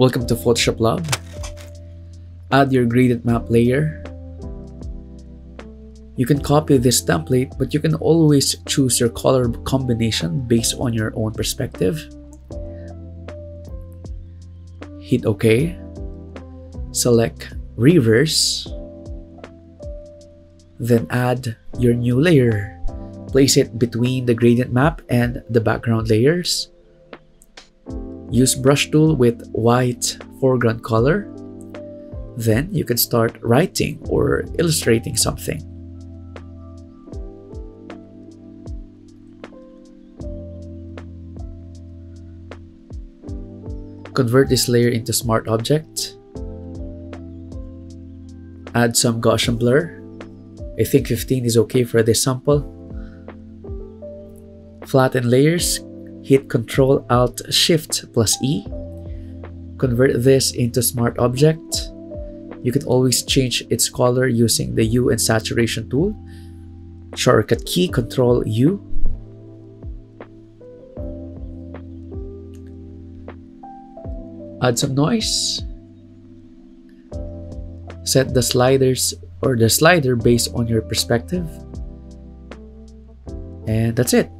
Welcome to Photoshop Lab. Add your gradient map layer. You can copy this template, but you can always choose your color combination based on your own perspective. Hit OK. Select Reverse. Then add your new layer. Place it between the gradient map and the background layers. Use brush tool with white foreground color. Then you can start writing or illustrating something. Convert this layer into smart object. Add some Gaussian blur. I think 15 is okay for this sample. Flatten layers, hit Ctrl Alt Shift plus E. Convert this into smart object. You can always change its color using the hue and saturation tool. Shortcut key Ctrl U. Add some noise. Set the sliders or the slider based on your perspective. And that's it.